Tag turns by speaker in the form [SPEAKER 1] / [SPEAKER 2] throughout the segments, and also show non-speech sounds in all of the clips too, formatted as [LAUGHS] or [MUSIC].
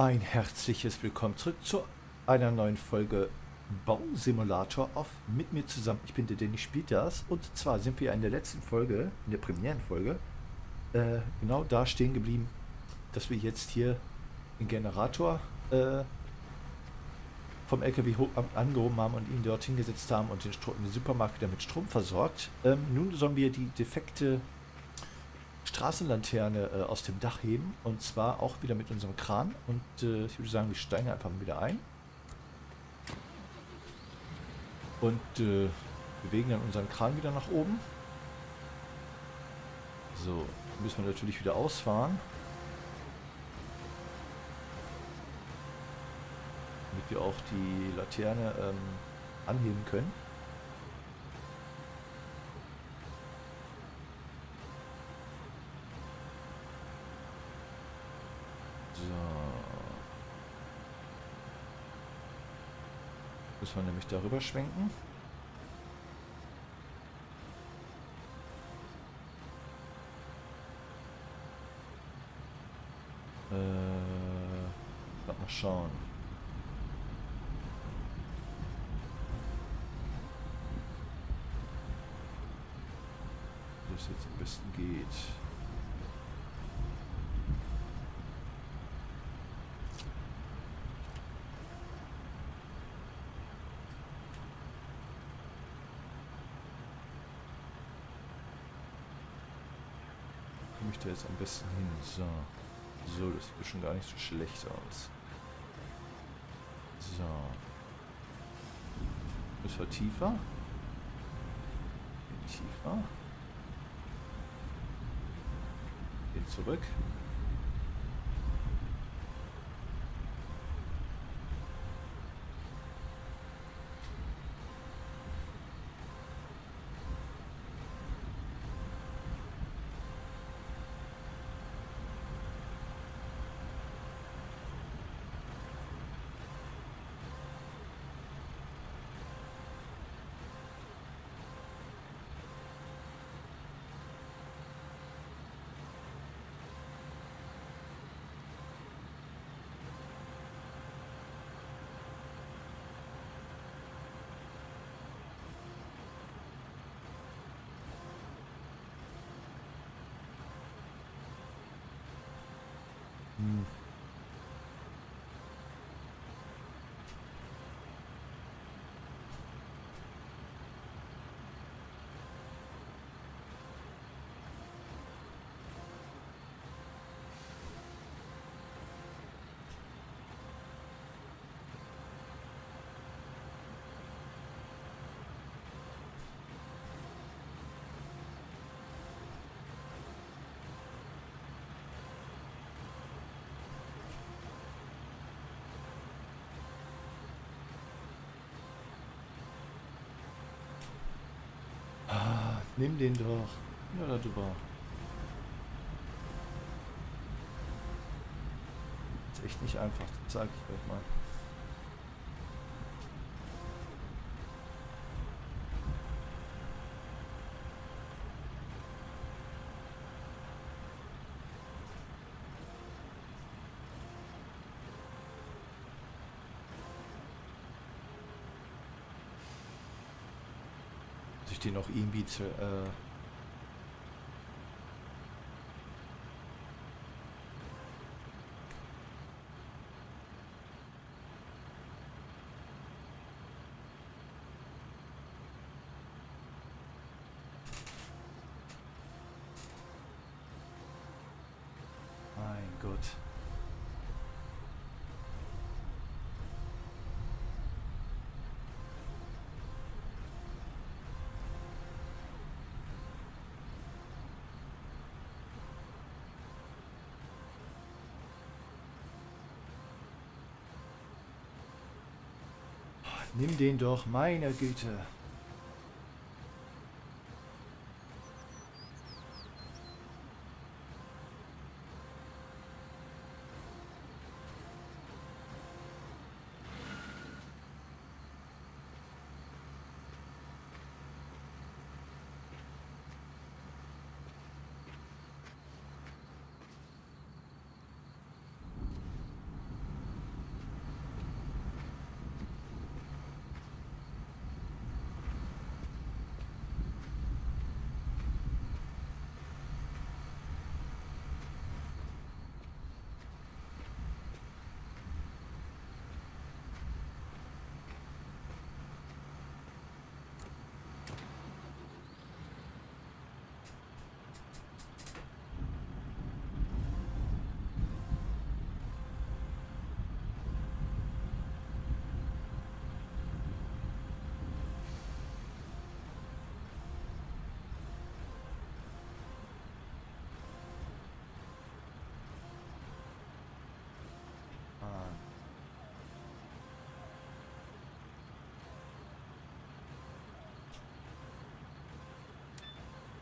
[SPEAKER 1] Ein herzliches Willkommen zurück zu einer neuen Folge Bausimulator auf mit mir zusammen. Ich bin der Danny spielt das und zwar sind wir in der letzten Folge, in der Premierenfolge, äh, genau da stehen geblieben, dass wir jetzt hier den Generator äh, vom LKW angehoben haben und ihn dort hingesetzt haben und den, Stro den Supermarkt wieder mit Strom versorgt. Ähm, nun sollen wir die defekte Straßenlaterne äh, aus dem Dach heben. Und zwar auch wieder mit unserem Kran. Und äh, ich würde sagen, wir steigen einfach mal wieder ein. Und äh, bewegen dann unseren Kran wieder nach oben. So, müssen wir natürlich wieder ausfahren. Damit wir auch die Laterne ähm, anheben können. Müssen wir nämlich darüber schwenken. Äh, mal schauen. Wie das jetzt am besten geht. Ich da jetzt am besten hin? So. So, das sieht schon gar nicht so schlecht aus. So. Müssen wir tiefer? Tiefer. Gehen zurück. Nimm den doch. Ja, da drüber. Ist echt nicht einfach, das zeige ich euch mal. Den noch irgendwie zu... Äh mein Gott. Nimm den doch, meine Güte.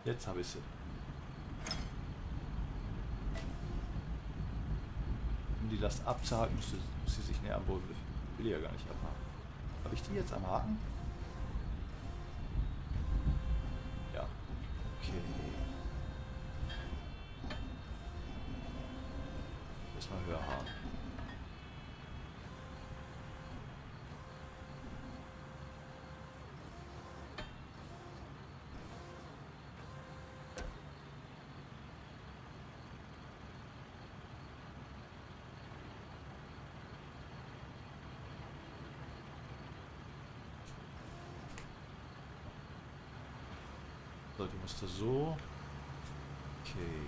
[SPEAKER 1] Jetzt habe ich sie. Um die Last abzuhaken, muss sie, sich näher am Boden befinden. Will ich ja gar nicht abhaken. Habe ich die jetzt am Haken? Ja. Okay. Erstmal höher haben. Musste so. Okay.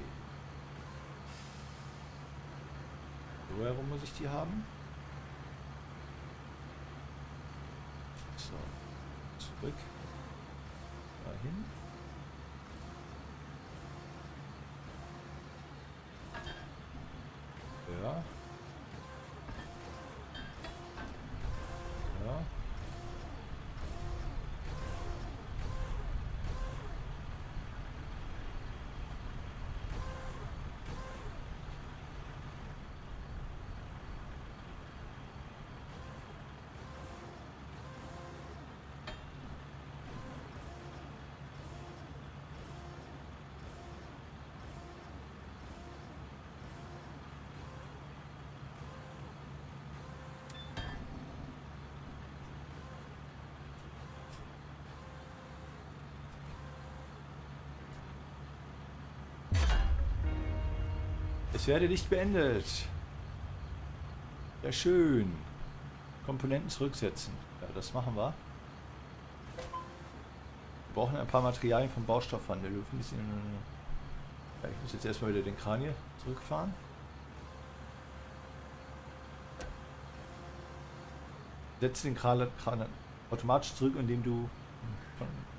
[SPEAKER 1] So herum muss ich die haben. So. Zurück. Dahin. Ja. Es werde nicht beendet. Ja, schön. Komponenten zurücksetzen. Ja, das machen wir. Wir brauchen ein paar Materialien vom Baustoffhandel. Findest ihn. Ja, ich muss jetzt erstmal wieder den Kran hier zurückfahren. Setze den Kran automatisch zurück, indem du.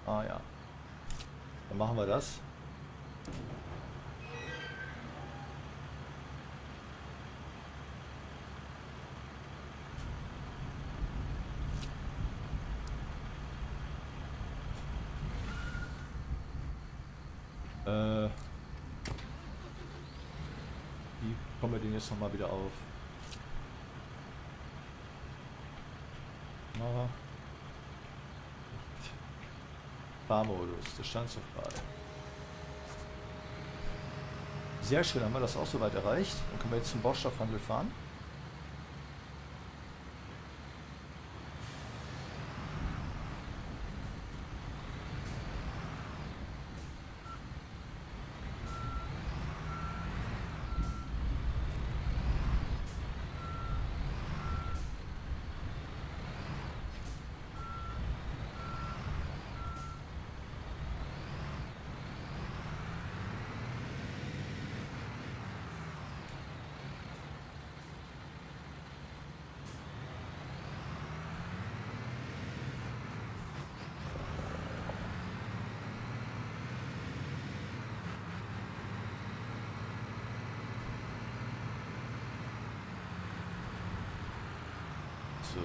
[SPEAKER 1] Ah ja. Dann machen wir das. Äh, wie kommen wir den jetzt nochmal wieder auf? Na. Fahrmodus, das stand doch gerade. Sehr schön, haben wir das auch soweit erreicht. Dann können wir jetzt zum Baustoffhandel fahren. So.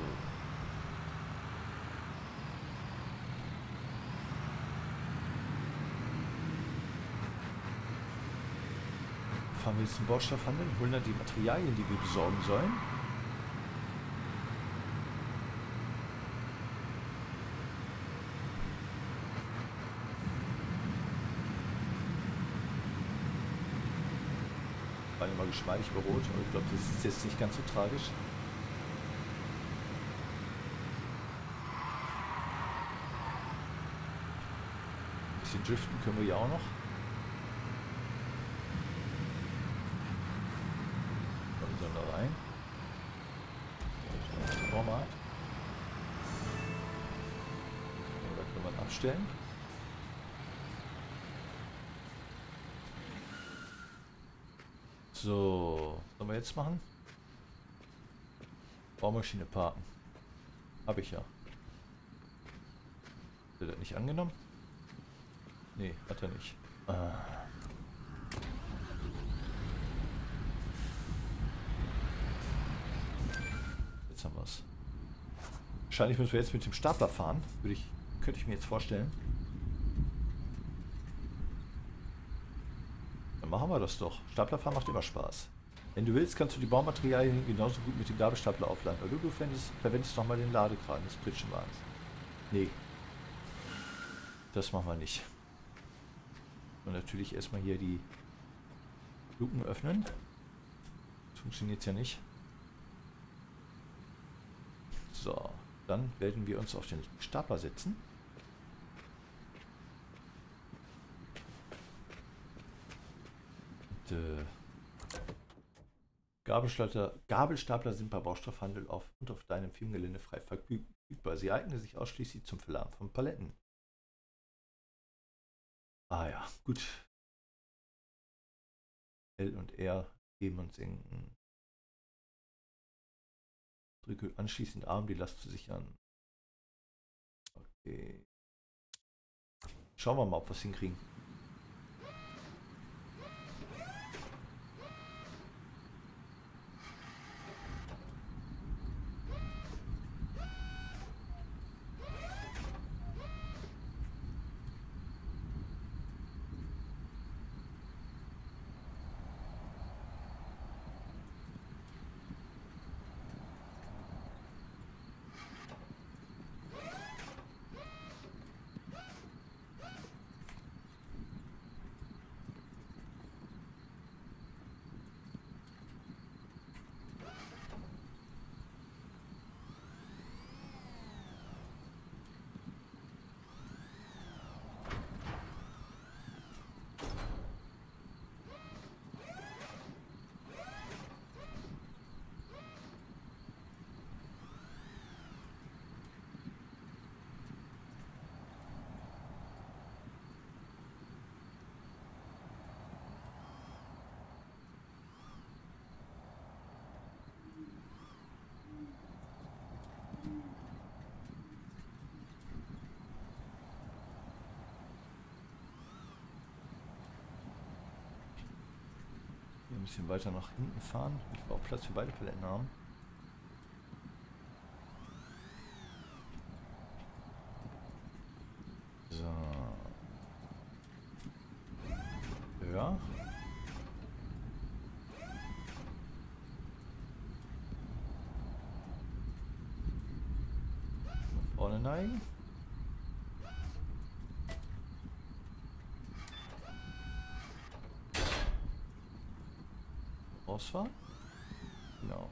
[SPEAKER 1] Fahren wir zum Baustoffhandel, holen da die Materialien, die wir besorgen sollen. War immer geschmeidig über Rot, aber ich glaube, das ist jetzt nicht ganz so tragisch. Ein bisschen driften können wir ja auch noch. Kommen wir da rein. Format. Da können wir abstellen. So, sollen wir jetzt machen? Baumaschine parken. Habe ich ja. Wird er nicht angenommen? Nee, hat er nicht. Ah. Jetzt haben wir es. Wahrscheinlich müssen wir jetzt mit dem Stapler fahren. Würde ich, könnte ich mir jetzt vorstellen. machen wir das doch. Staplerfahren macht immer Spaß. Wenn du willst, kannst du die Baumaterialien genauso gut mit dem Gabelstapler aufladen. Oder du verwendest, verwendest nochmal den Ladekran des Pritschenwagens. Nee. Das machen wir nicht. Und natürlich erstmal hier die Luken öffnen. Funktioniert ja nicht. So, dann werden wir uns auf den Stapler setzen. Äh, Gabelstapler, Gabelstapler sind bei Baustoffhandel auf und auf deinem Firmengelände frei verfügbar. Sie eignen sich ausschließlich zum Verladen von Paletten. Ah ja, gut. L und R heben und senken. Drücke anschließend Arm, die Last zu sichern. Okay. Schauen wir mal, ob wir es hinkriegen. Bisschen weiter nach hinten fahren, damit wir auch Platz für beide Paletten haben. So. Ja. Nach vorne neigen. Ausfahren? Genau.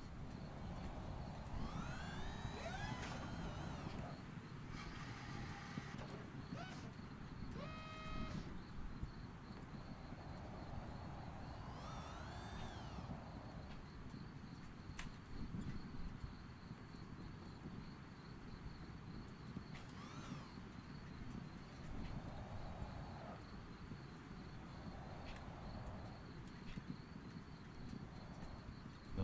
[SPEAKER 1] So.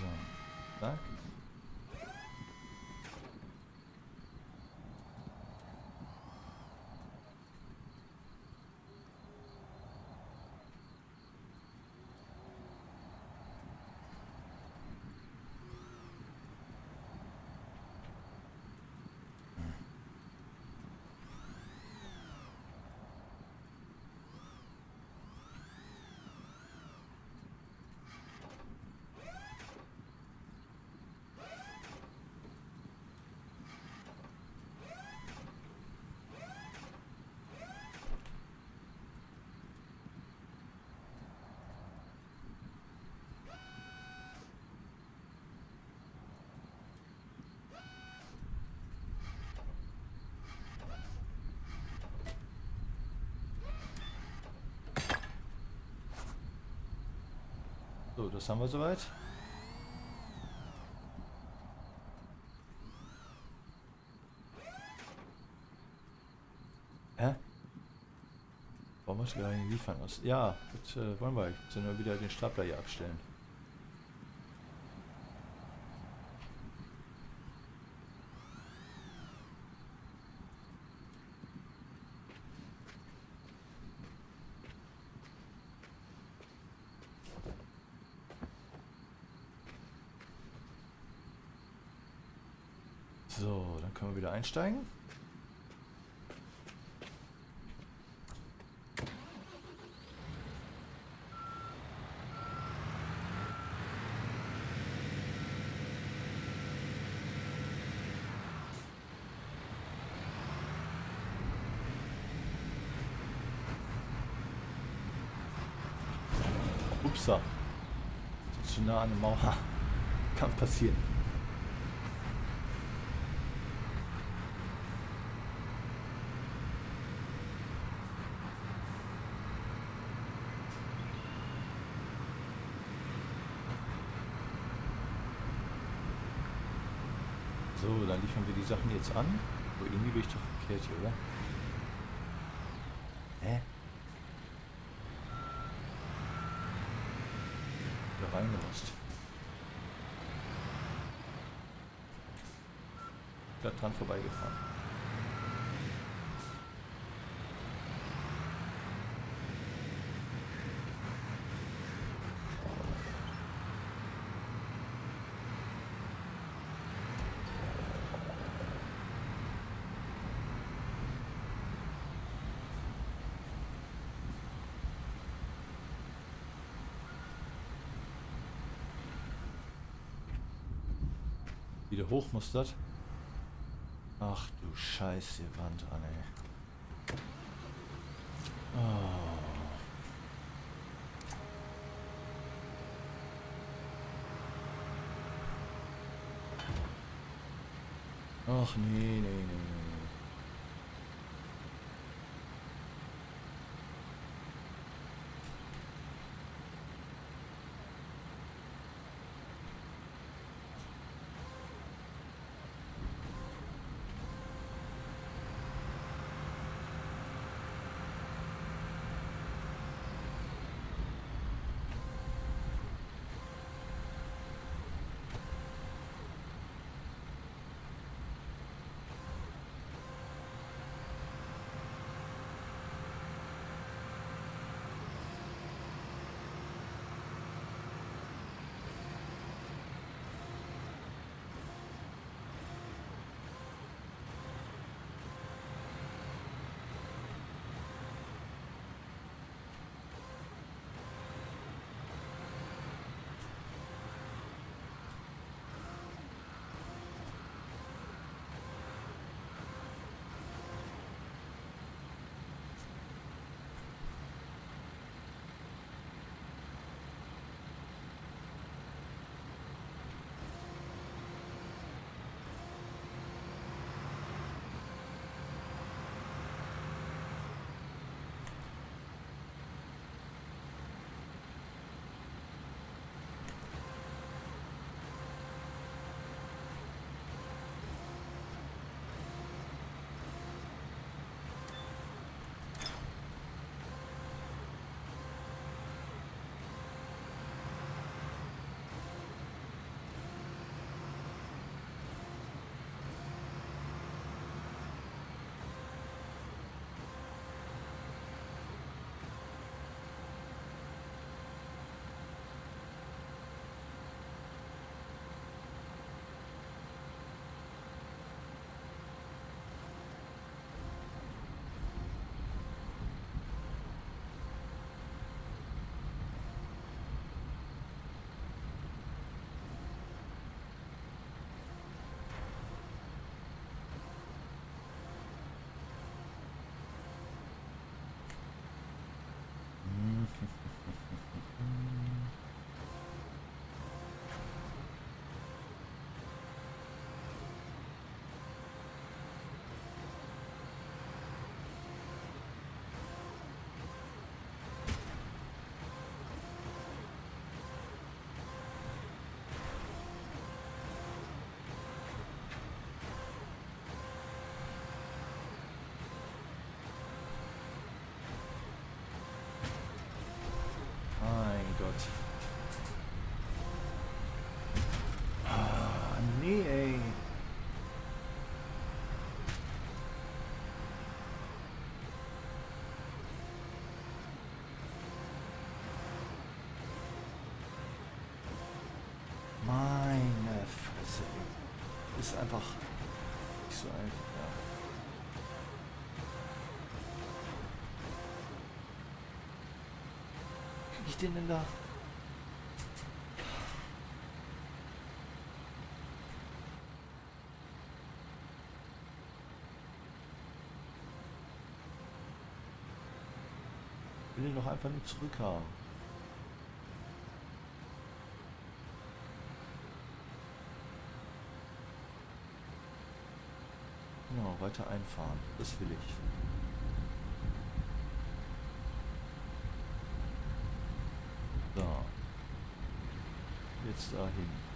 [SPEAKER 1] So. Zack. So, das haben wir soweit. Hä? Warum du gerade nicht liefern? Ja, jetzt äh, wollen wir. Jetzt sind wir wieder den Stapler hier abstellen. So, dann können wir wieder einsteigen. Upsa. Zu nah an der Mauer. [LAUGHS] Kann passieren. So, dann liefern wir die Sachen jetzt an. Aber irgendwie bin ich doch verkehrt hier, oder? Hä? Da reingemusst. Glatt dran vorbeigefahren. Wieder hoch muss das. Ach du Scheiße, Wand an, ey. Oh. Ach nee, nee. Ah, nee, ey. Meine Fresse. ey. Ist einfach so einfach, ich den denn da? Doch einfach nur zurückhaben. Genau, weiter einfahren. Das will ich. So. Jetzt dahin.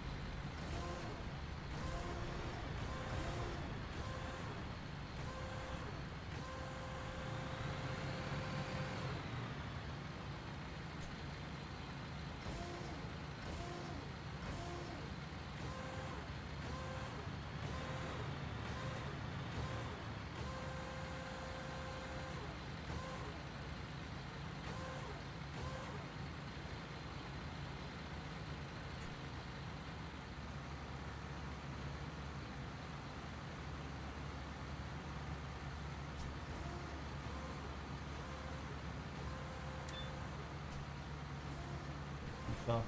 [SPEAKER 1] Ufer.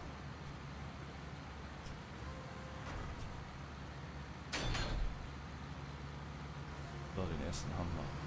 [SPEAKER 1] So, den ersten haben wir. Mein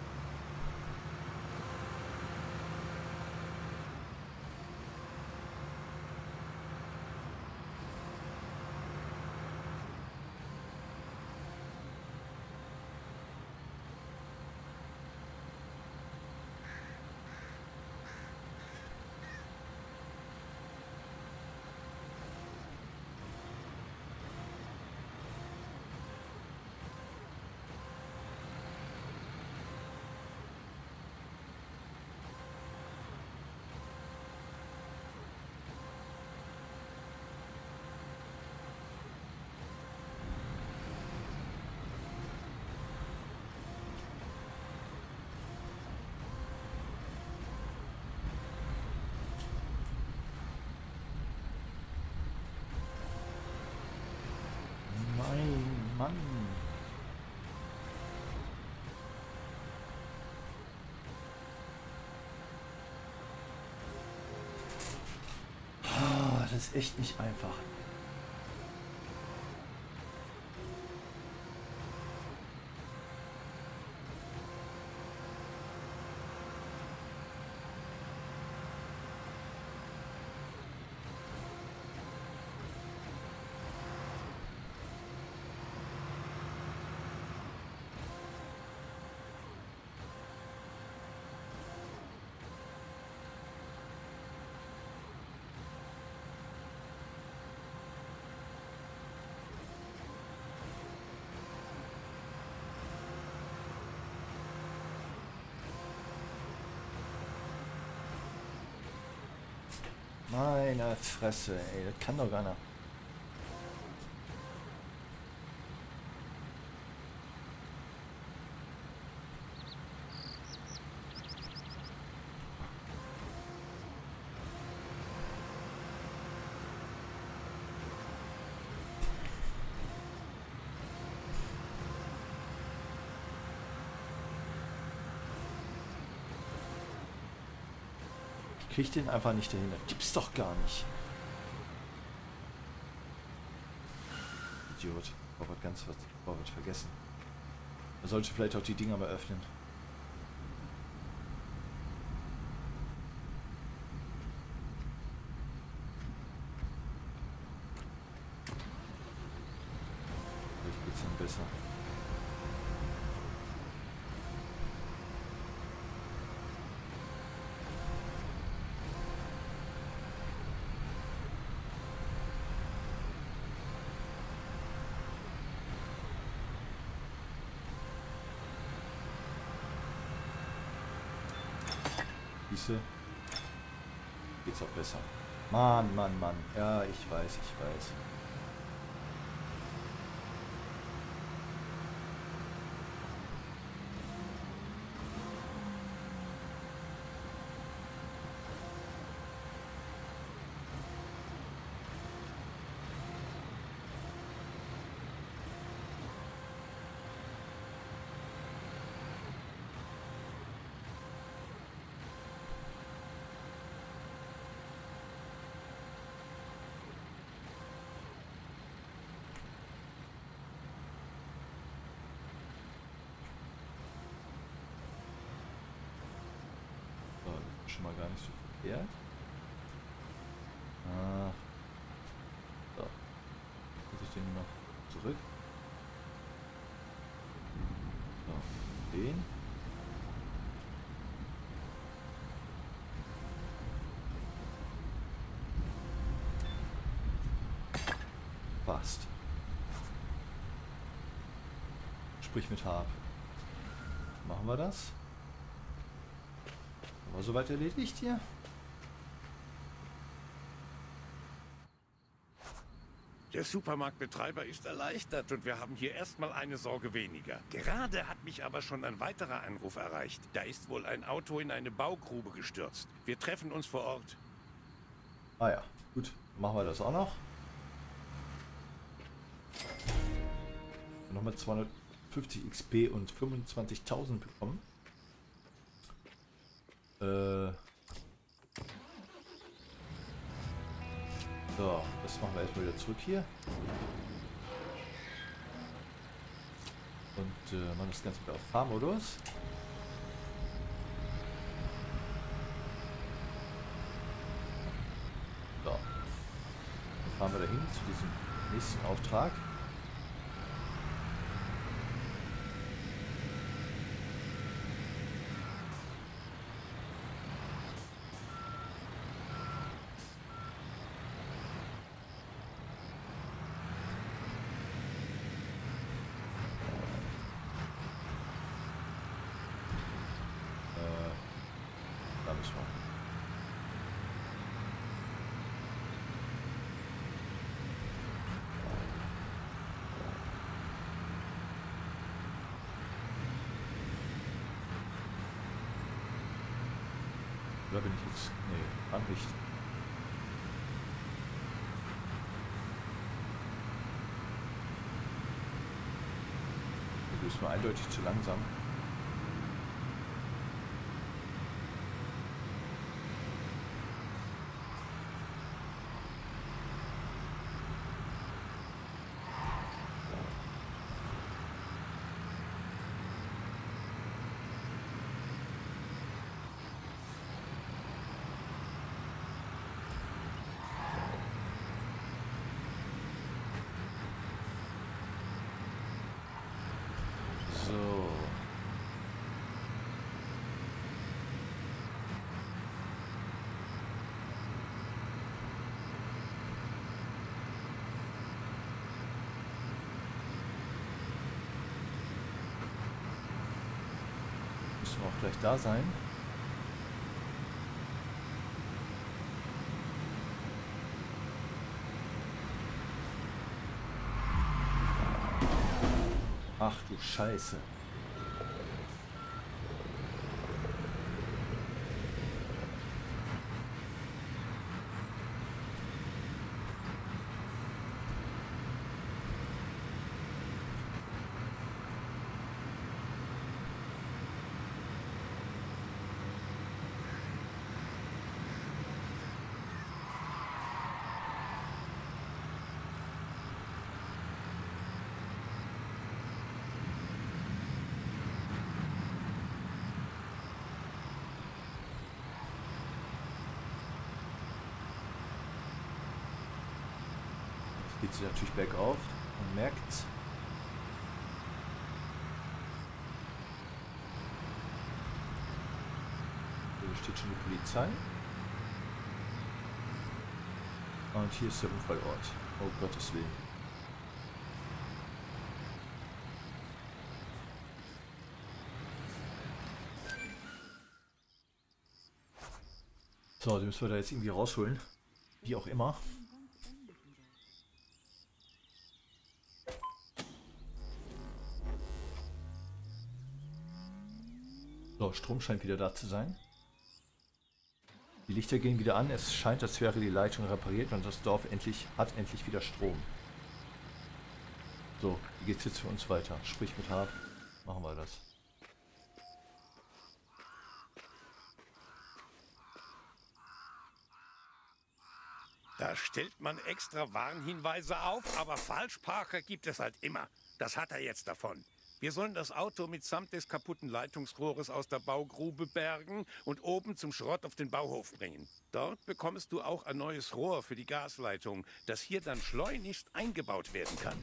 [SPEAKER 1] Mann. Ah, Das ist echt nicht einfach. Meine Fresse, ey, das kann doch keiner. Ich krieg den einfach nicht dahinter. Gibt's doch gar nicht. Idiot. Robert ganz was. Robert vergessen. Er sollte vielleicht auch die Dinger mal öffnen. Vielleicht geht's dann besser. Siehste? Geht's auch besser. Mann, Mann, Mann. Ja, ich weiß, ich weiß. Schon mal gar nicht so verkehrt. Ah. So. Muss ich den noch zurück? So. Den. Passt. Sprich mit Hab. Machen wir das? Haben wir soweit erledigt hier?
[SPEAKER 2] Der Supermarktbetreiber ist erleichtert und wir haben hier erstmal eine Sorge weniger. Gerade hat mich aber schon ein weiterer Anruf erreicht. Da ist wohl ein Auto in eine Baugrube gestürzt. Wir treffen uns vor Ort.
[SPEAKER 1] Ah ja, gut. Machen wir das auch noch. Nochmal 250 XP und 25.000 bekommen. Äh so, das machen wir erstmal wieder zurück hier. Und äh, machen das Ganze wieder auf Fahrmodus. So. Dann fahren wir dahin zu diesem nächsten Auftrag. Da müssen wir. Oder bin ich jetzt... Nee, Anricht. Du bist mir eindeutig zu langsam. So. Müssen wir auch gleich da sein. Ach du Scheiße. geht sie natürlich bergauf. Man merkt's. Hier steht schon die Polizei. Und hier ist der Unfallort. Oh Gottes Willen. So, den müssen wir da jetzt irgendwie rausholen. Wie auch immer. So, Strom scheint wieder da zu sein. Die Lichter gehen wieder an. Es scheint, als wäre die Leitung repariert und das Dorf endlich hat endlich wieder Strom. So, wie geht's jetzt für uns weiter? Sprich mit Hab. Machen wir das.
[SPEAKER 2] Da stellt man extra Warnhinweise auf, aber Falschparker gibt es halt immer. Das hat er jetzt davon. Wir sollen das Auto mitsamt des kaputten Leitungsrohres aus der Baugrube bergen und oben zum Schrott auf den Bauhof bringen. Dort bekommst du auch ein neues Rohr für die Gasleitung, das hier dann schleunigst eingebaut werden kann.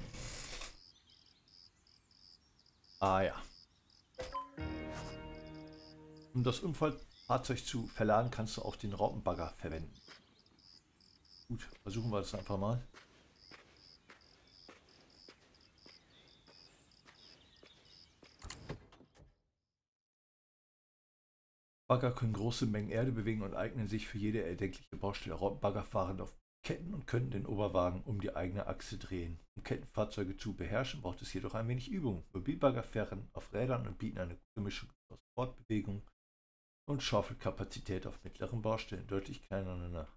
[SPEAKER 1] Ah ja. Um das Unfallfahrzeug zu verladen, kannst du auch den Raupenbagger verwenden. Gut, versuchen wir das einfach mal. Bagger können große Mengen Erde bewegen und eignen sich für jede erdenkliche Baustelle. Bagger fahren auf Ketten und können den Oberwagen um die eigene Achse drehen. Um Kettenfahrzeuge zu beherrschen, braucht es jedoch ein wenig Übung. Mobilbagger fahren auf Rädern und bieten eine gute Mischung aus Fortbewegung und Schaufelkapazität auf mittleren Baustellen, deutlich kleiner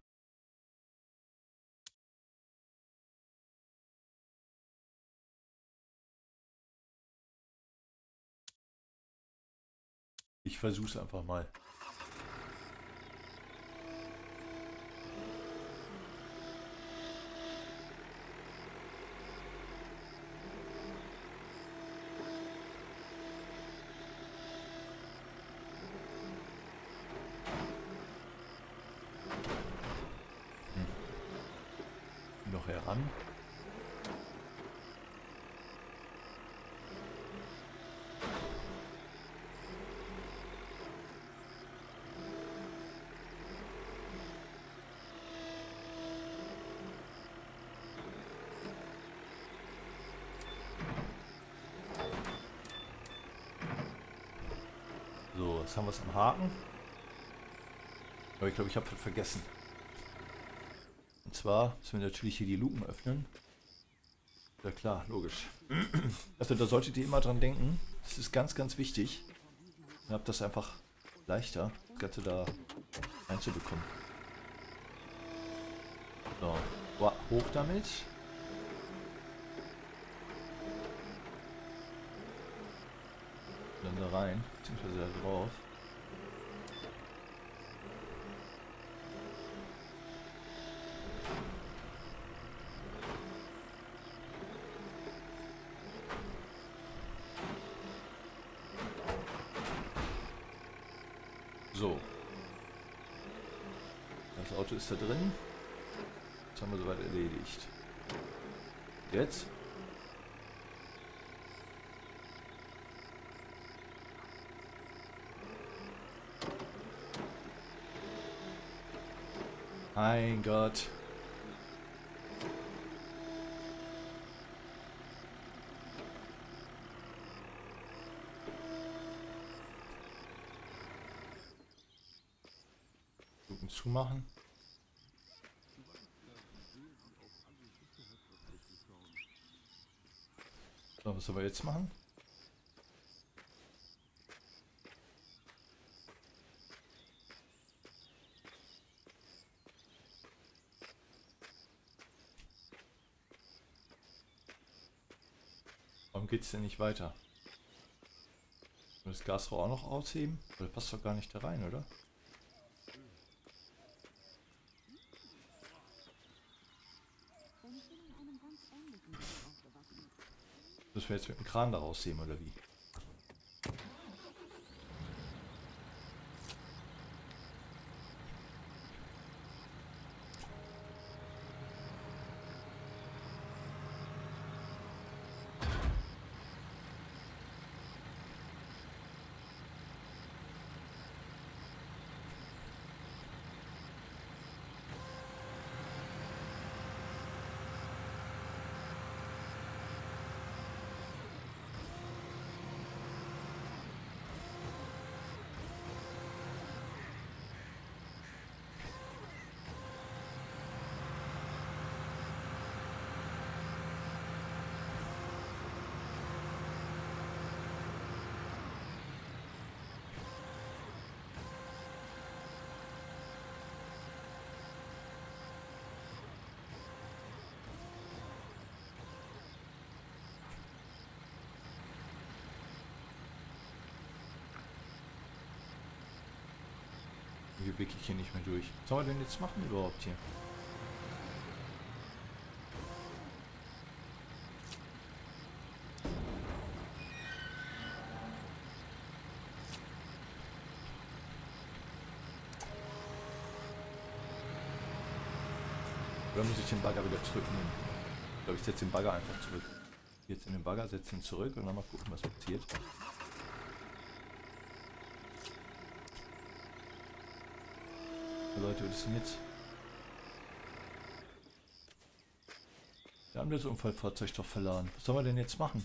[SPEAKER 1] Ich versuche es einfach mal. Jetzt haben wir es am Haken. Aber ich glaube, ich habe vergessen. Und zwar müssen wir natürlich hier die Luken öffnen. Ja klar, logisch. [CLEARS THROAT] Also da solltet ihr immer dran denken. Das ist ganz, ganz wichtig. Dann habt das einfach leichter, das Ganze da einzubekommen. So, hoch damit. Dann da rein, beziehungsweise da drauf. Ist da drin. Das haben wir soweit erledigt. Jetzt Mein Gott. Luken zumachen. So, was sollen wir jetzt machen? Warum geht es denn nicht weiter? das Gasrohr auch noch ausheben? Das passt doch gar nicht da rein, oder? Müssen wir jetzt mit dem Kran da rausheben, oder wie? durch. Was soll man denn jetzt machen überhaupt hier? Oder muss ich den Bagger wieder zurücknehmen? Ich glaube, ich setze den Bagger einfach zurück. Jetzt in den Bagger, setze ihn zurück und dann mal gucken, was passiert. Leute, was ist denn jetzt? Wir haben das Unfallfahrzeug doch verladen. Was sollen wir denn jetzt machen?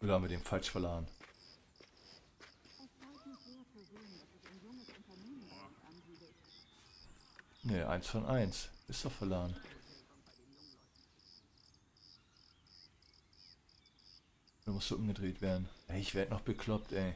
[SPEAKER 1] Oder haben wir den falsch verladen? Ne, eins von eins. Ist doch verladen. Da musst du umgedreht werden. Ey, ich werde noch bekloppt, ey.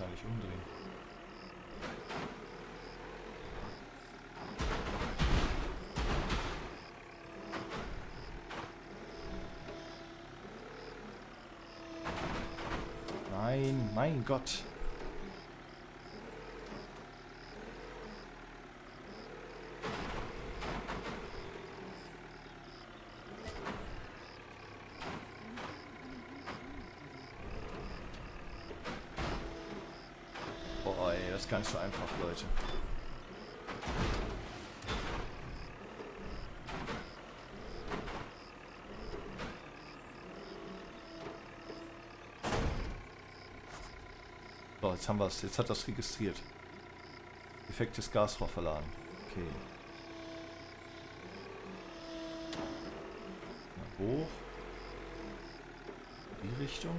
[SPEAKER 1] Wahrscheinlich umdrehen. Nein, mein Gott. Nicht so einfach, Leute. So, jetzt haben wir es. Jetzt hat das registriert. Defektes Gasrohr verladen. Okay. Na, hoch. Die Richtung.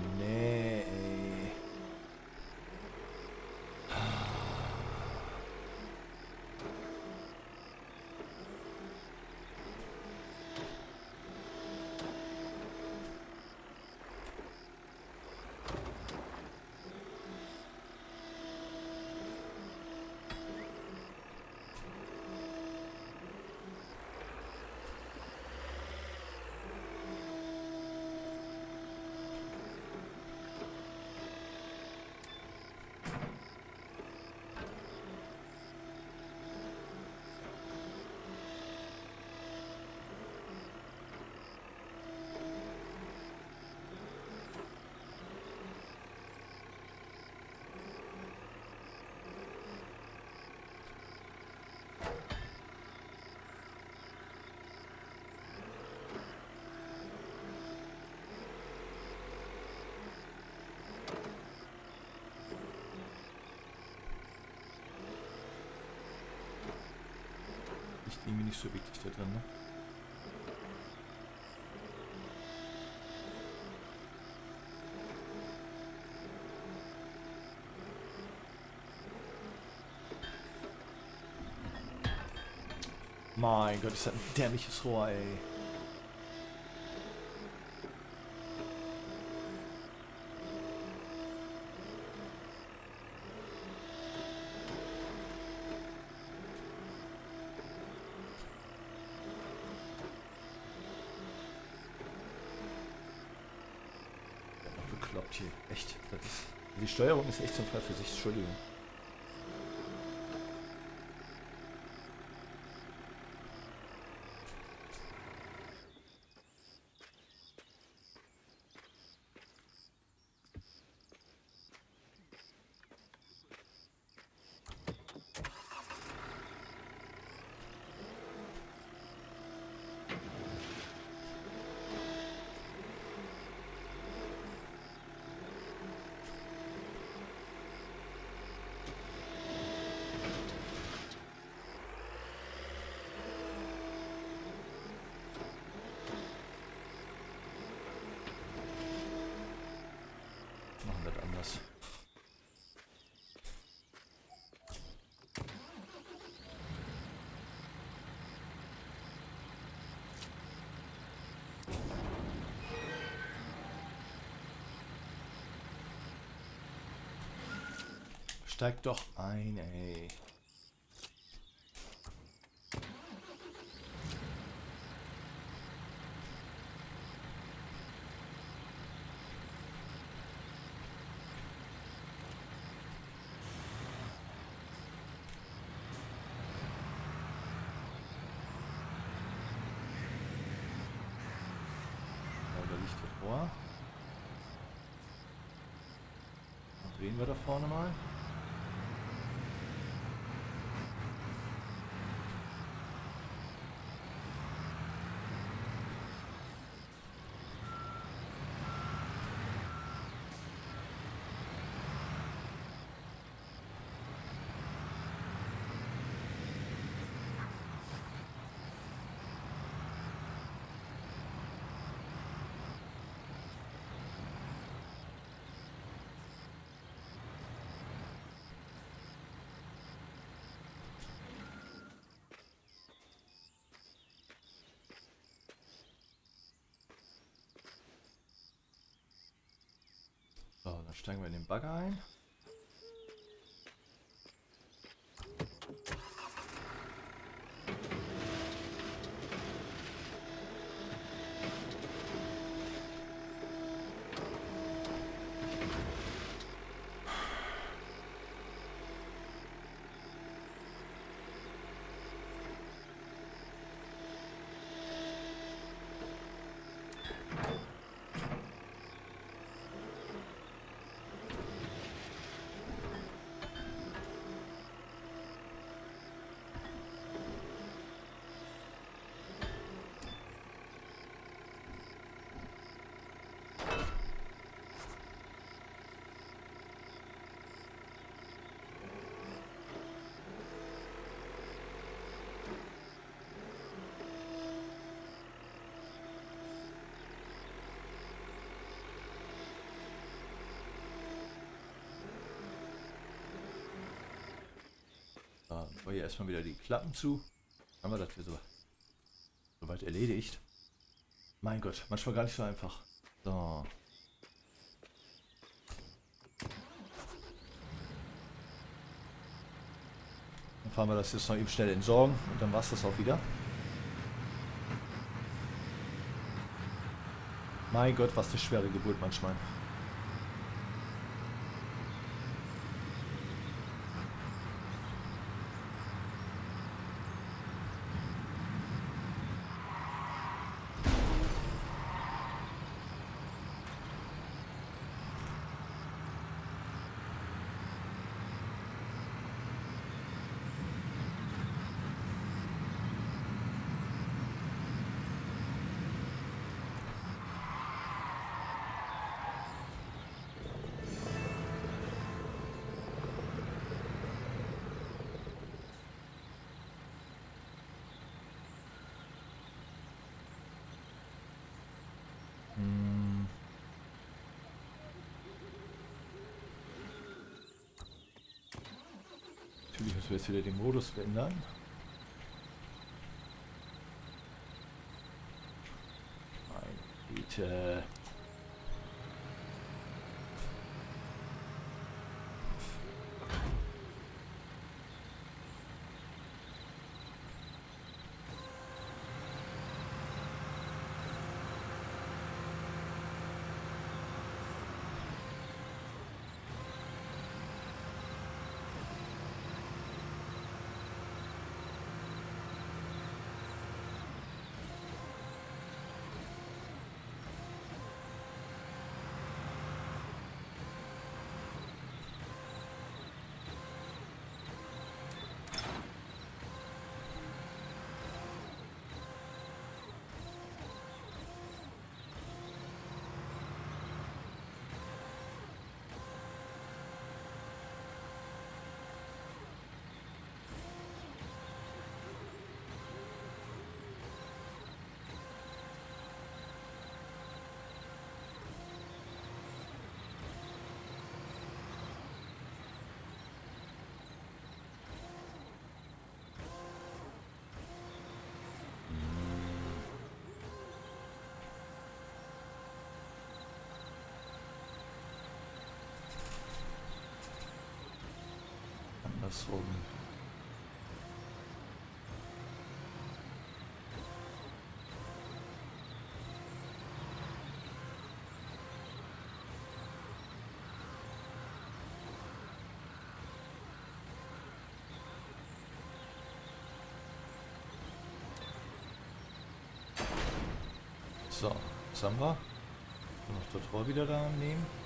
[SPEAKER 1] Oh nee, ey. Ist irgendwie nicht so wichtig da drin, ne? Mein Gott, ist das ein dämliches Rohr, ey. Ist echt zum Fall für sich. Entschuldigung. Anders. Steig doch ein, ey. Ja, da liegt das Rohr. Dann drehen wir da dann steigen wir in den Bagger ein. War hier erstmal wieder die Klappen zu. Haben wir das hier so soweit erledigt. Mein Gott, manchmal gar nicht so einfach. So. Dann fahren wir das jetzt noch eben schnell entsorgen und dann war es das auch wieder. Mein Gott, was eine schwere Geburt manchmal. Natürlich müssen wir jetzt wieder den Modus verändern. Meine Güte. Andersrum. So, was haben wir? Noch das Rohr wieder da nehmen.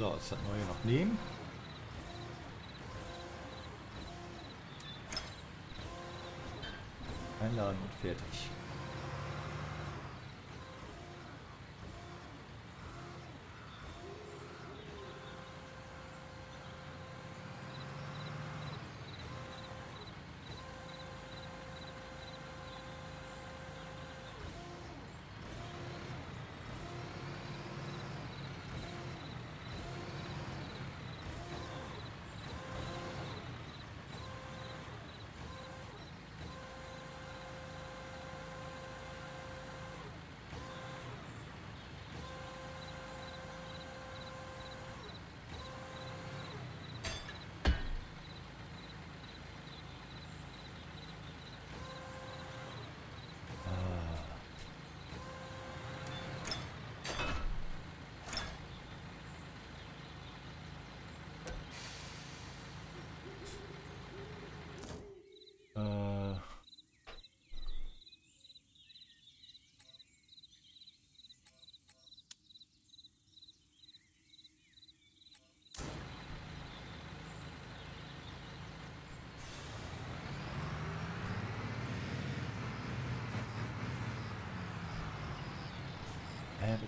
[SPEAKER 1] So, jetzt das neue noch nehmen. Einladen und fertig.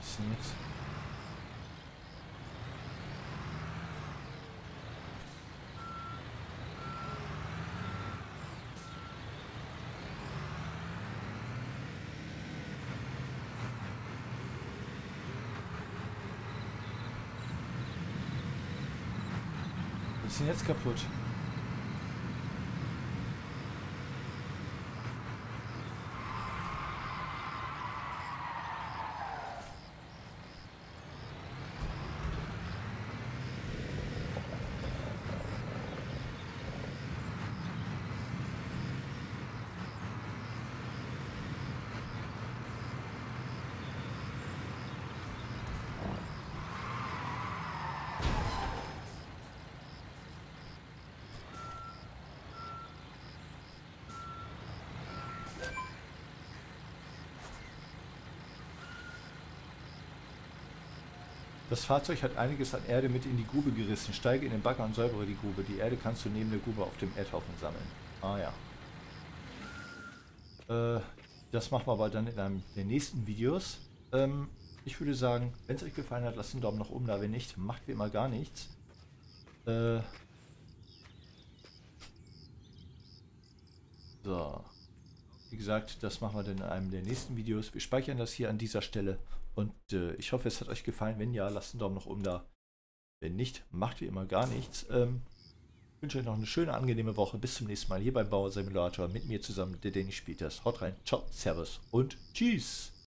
[SPEAKER 1] Ist denn jetzt? Das Fahrzeug hat einiges an Erde mit in die Grube gerissen. Steige in den Bagger und säubere die Grube. Die Erde kannst du neben der Grube auf dem Erdhaufen sammeln. Ah ja. Äh, das machen wir aber dann in einem der nächsten Videos. Ähm, ich würde sagen, wenn es euch gefallen hat, lasst einen Daumen nach oben da. Wenn nicht, macht wie immer gar nichts. Äh, so. Wie gesagt, das machen wir dann in einem der nächsten Videos. Wir speichern das hier an dieser Stelle. Und äh, ich hoffe, es hat euch gefallen. Wenn ja, lasst einen Daumen nach oben da. Wenn nicht, macht wie immer gar nichts. Ähm, ich wünsche euch noch eine schöne, angenehme Woche. Bis zum nächsten Mal hier beim Bauer Simulator mit mir zusammen, der Danny Spielers. Haut rein, ciao, servus und tschüss.